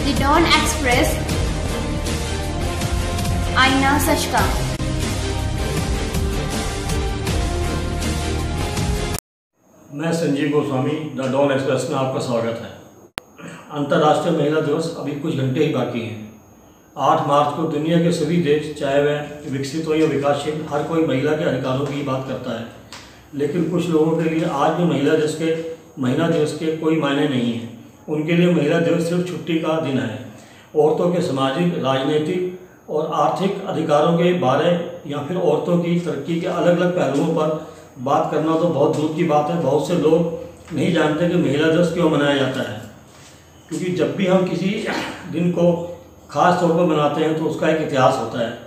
The Dawn Express. सच का मैं Sanjeev Goswami the Don Express में आपका स्वागत है। अंतर्राष्ट्रीय महिला दिवस अभी कुछ घंटे ही बाकी हैं। आठ मार्च को दुनिया के सभी देश, चाहे वह विकसित हो या विकासशील, हर कोई महिला के अधिकारों की बात करता है। लेकिन कुछ लोगों के लिए आज भी महिला दिवस के, महिला दिवस के कोई मायने नहीं है। उनके लिए महिला दिवस सिर्फ़ छुट्टी का दिन है। औरतों के सामाजिक, राजनीतिक और आर्थिक अधिकारों के बारे या फिर औरतों की तरक्की के अलग अलग पहलुओं पर बात करना तो बहुत दूर की बात है। बहुत से लोग नहीं जानते कि महिला दिवस क्यों मनाया जाता है। क्योंकि जब भी हम किसी दिन को ख़ास तौर पर मनाते हैं तो उसका एक इतिहास होता है।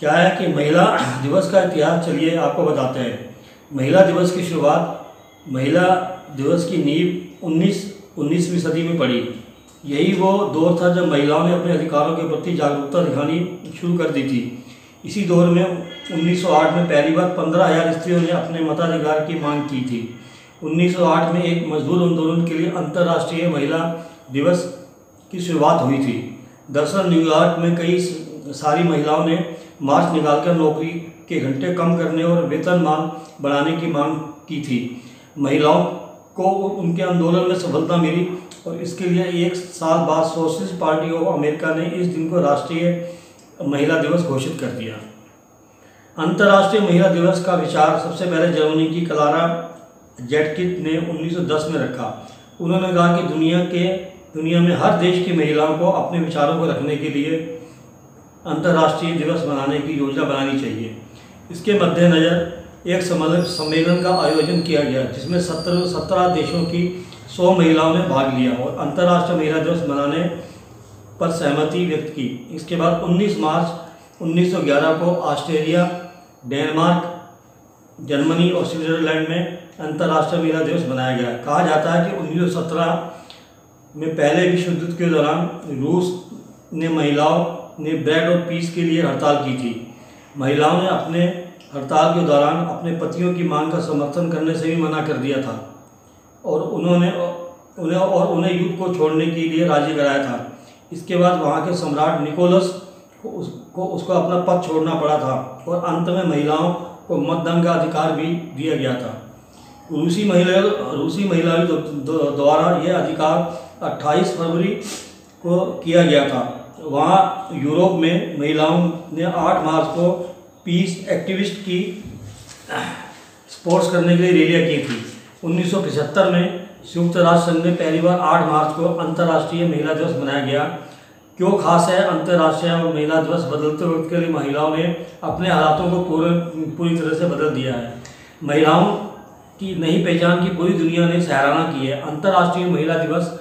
क्या है कि महिला दिवस का इतिहास चलिए आपको बताते हैं। महिला दिवस की शुरुआत, महिला दिवस की नींव उन्नीस उन्नीसवीं सदी में पड़ी यही वो दौर था जब महिलाओं ने अपने अधिकारों के प्रति जागरूकता दिखानी शुरू कर दी थी। इसी दौर में 1908 में पहली बार पंद्रह हज़ार स्त्रियों ने अपने मताधिकार की मांग की थी। 1908 में एक मजदूर आंदोलन के लिए अंतर्राष्ट्रीय महिला दिवस की शुरुआत हुई थी। दरअसल न्यूयॉर्क में कई सारी महिलाओं ने मार्च निकालकर नौकरी के घंटे कम करने और वेतन वेतनमान बढ़ाने की मांग की थी। महिलाओं को उनके आंदोलन में सफलता मिली और इसके लिए एक साल बाद सोशलिस्ट पार्टी ऑफ़ अमेरिका ने इस दिन को राष्ट्रीय महिला दिवस घोषित कर दिया। अंतर्राष्ट्रीय महिला दिवस का विचार सबसे पहले जर्मनी की कलारा जेटकिट ने 1910 में रखा। उन्होंने कहा कि दुनिया के, दुनिया में हर देश की महिलाओं को अपने विचारों को रखने के लिए अंतर्राष्ट्रीय दिवस मनाने की योजना बनानी चाहिए। इसके मद्देनज़र एक सम्मेलन सम्मेलन का आयोजन किया गया, जिसमें सत्रह सत्रह देशों की सौ महिलाओं ने भाग लिया और अंतर्राष्ट्रीय महिला दिवस मनाने पर सहमति व्यक्त की। इसके बाद 19 मार्च 1911 को ऑस्ट्रेलिया, डेनमार्क, जर्मनी और स्विट्जरलैंड में अंतर्राष्ट्रीय महिला दिवस मनाया गया। कहा जाता है कि 1917 में पहले विश्व युद्ध के दौरान रूस ने महिलाओं ने ब्रेड और पीस के लिए हड़ताल की थी। महिलाओं ने अपने हड़ताल के दौरान अपने पतियों की मांग का समर्थन करने से भी मना कर दिया था। और उन्होंने उन्हें और उन्हें युद्ध को छोड़ने के लिए राज़ी कराया था। इसके बाद वहाँ के सम्राट निकोलस को उसको उसको अपना पद छोड़ना पड़ा था और अंत में महिलाओं को मतदान का अधिकार भी दिया गया था। रूसी महिला, रूसी महिलाओं द्वारा यह अधिकार 28 फरवरी को किया गया था। वहाँ यूरोप में महिलाओं ने 8 मार्च को पीस एक्टिविस्ट की स्पोर्ट्स करने के लिए रैलियाँ की थी। 1975 में संयुक्त राष्ट्र संघ में पहली बार 8 मार्च को अंतर्राष्ट्रीय महिला दिवस मनाया गया। क्यों खास है अंतर्राष्ट्रीय महिला दिवस बदलते वक्त के लिए महिलाओं ने अपने हालातों को पूरे, पूरी तरह से बदल दिया है। महिलाओं की नई पहचान की पूरी दुनिया ने सराहना की है। अंतर्राष्ट्रीय महिला दिवस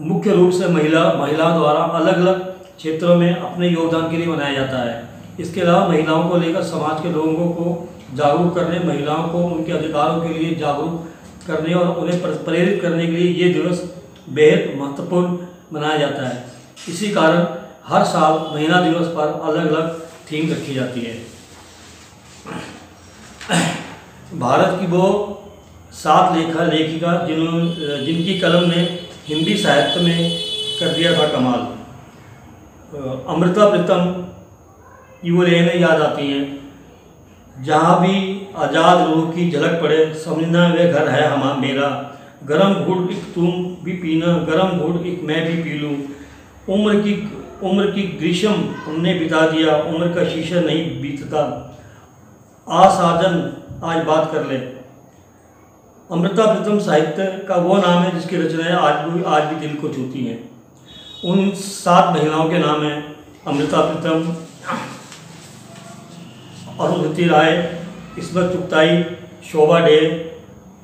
मुख्य रूप से महिला, महिलाओं द्वारा अलग अलग क्षेत्रों में अपने योगदान के लिए मनाया जाता है। इसके अलावा महिलाओं को लेकर समाज के लोगों को जागरूक करने, महिलाओं को उनके अधिकारों के लिए जागरूक करने और उन्हें प्रेरित करने के लिए ये दिवस बेहद महत्वपूर्ण मनाया जाता है। इसी कारण हर साल महिला दिवस पर अलग अलग थीम रखी जाती है। भारत की वो सात लेखा, लेखिका जिन्होंने जिनकी कलम ने हिंदी साहित्य में कर दिया था कमाल। अमृता प्रीतम वो लेने याद आती हैं। जहाँ भी आज़ाद रूह की झलक पड़े, समझना वे घर है हमारा मेरा। गरम घुट एक तुम भी पीना, गरम घुट एक मैं भी पी लूँ। उम्र की उम्र की ग्रीष्म हमने बिता दिया, उम्र का शीशा नहीं बीतता। आ साजन, आज बात कर ले। अमृता प्रीतम साहित्य का वो नाम है जिसकी रचनाएँ आज भी आज भी दिल को छूती हैं। उन सात महिलाओं के नाम हैं, अमृता प्रीतम अरुंधति राय इसमत चुगताई शोभा डे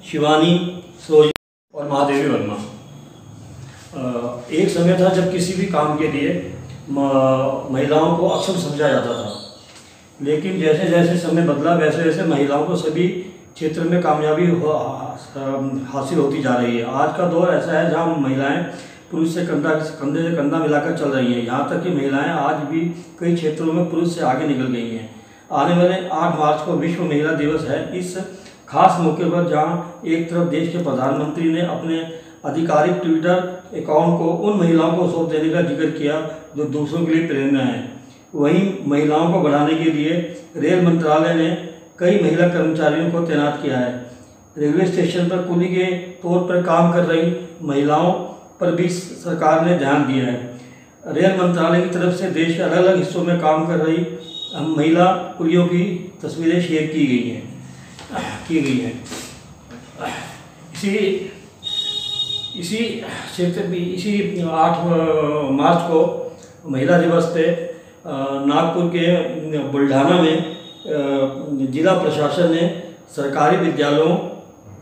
शिवानी सोज और महादेवी वर्मा। एक समय था जब किसी भी काम के लिए महिलाओं को अक्षम समझा जाता था। लेकिन जैसे जैसे समय बदला वैसे वैसे महिलाओं को सभी क्षेत्र में कामयाबी हासिल होती जा रही है। आज का दौर ऐसा है जहाँ महिलाएँ पुरुष से कंधा कंधे से कंधा मिलाकर चल रही हैं। यहाँ तक कि महिलाएँ आज भी कई क्षेत्रों में पुरुष से आगे निकल गई हैं। आने वाले 8 मार्च को विश्व महिला दिवस है। इस खास मौके पर जहाँ एक तरफ़ देश के प्रधानमंत्री ने अपने आधिकारिक ट्विटर अकाउंट को उन महिलाओं को सौंप देने का ज़िक्र किया जो दूसरों के लिए प्रेरणा है। वहीं महिलाओं को बढ़ाने के लिए रेल मंत्रालय ने कई महिला कर्मचारियों को तैनात किया है। रेलवे स्टेशन पर कुली के तौर पर काम कर रही महिलाओं पर भी सरकार ने ध्यान दिया है। रेल मंत्रालय की तरफ़ से देश के अलग अलग हिस्सों में काम कर रही महिला कुलियों की तस्वीरें शेयर की गई हैं। की गई हैं। इसी इसी क्षेत्र में, इसी, आठ मार्च को महिला दिवस पे नागपुर के बुल्ढाना में जिला प्रशासन ने सरकारी विद्यालयों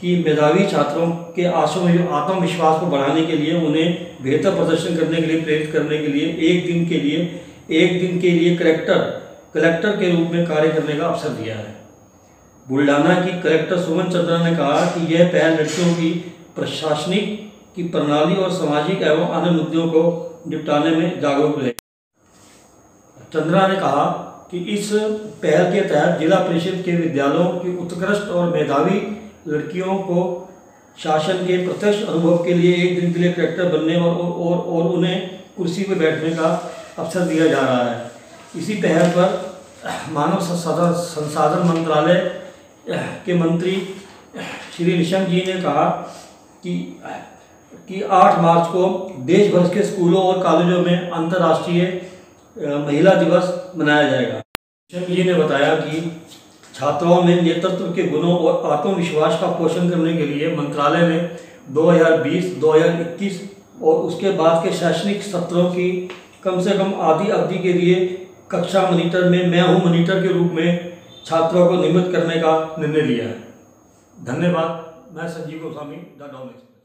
की मेधावी छात्रों के आत्म आत्मविश्वास को बढ़ाने के लिए, उन्हें बेहतर प्रदर्शन करने के लिए, प्रेरित करने के लिए, एक दिन के लिए, एक दिन के लिए कलेक्टर कलेक्टर के रूप में कार्य करने का अवसर दिया है। बुल्ढाना की कलेक्टर सुमन चंद्रा ने कहा कि यह पहल लड़कियों की प्रशासनिक की प्रणाली और सामाजिक एवं अन्य मुद्दों को निपटाने में जागरूक रहे। चंद्रा ने कहा कि इस पहल के तहत जिला परिषद के विद्यालयों की उत्कृष्ट और मेधावी लड़कियों को शासन के प्रत्यक्ष अनुभव के लिए एक दिन के लिए कलेक्टर बनने और और, और उन्हें कुर्सी पर बैठने का अवसर दिया जा रहा है। इसी पहल पर मानव संसाधन मंत्रालय के मंत्री श्री निशंक जी ने कहा कि कि 8 मार्च को देश भर के स्कूलों और कॉलेजों में अंतर्राष्ट्रीय महिला दिवस मनाया जाएगा। निशंक जी ने बताया कि छात्राओं में नेतृत्व के गुणों और आत्मविश्वास का पोषण करने के लिए मंत्रालय ने 2020-2021 और उसके बाद के शैक्षणिक सत्रों की कम से कम आधी अवधि के लिए कक्षा मॉनिटर में मैं हूँ मॉनिटर के रूप में छात्रों को नियमित करने का निर्णय लिया है। धन्यवाद। मैं संजीव गोस्वामी, द डॉन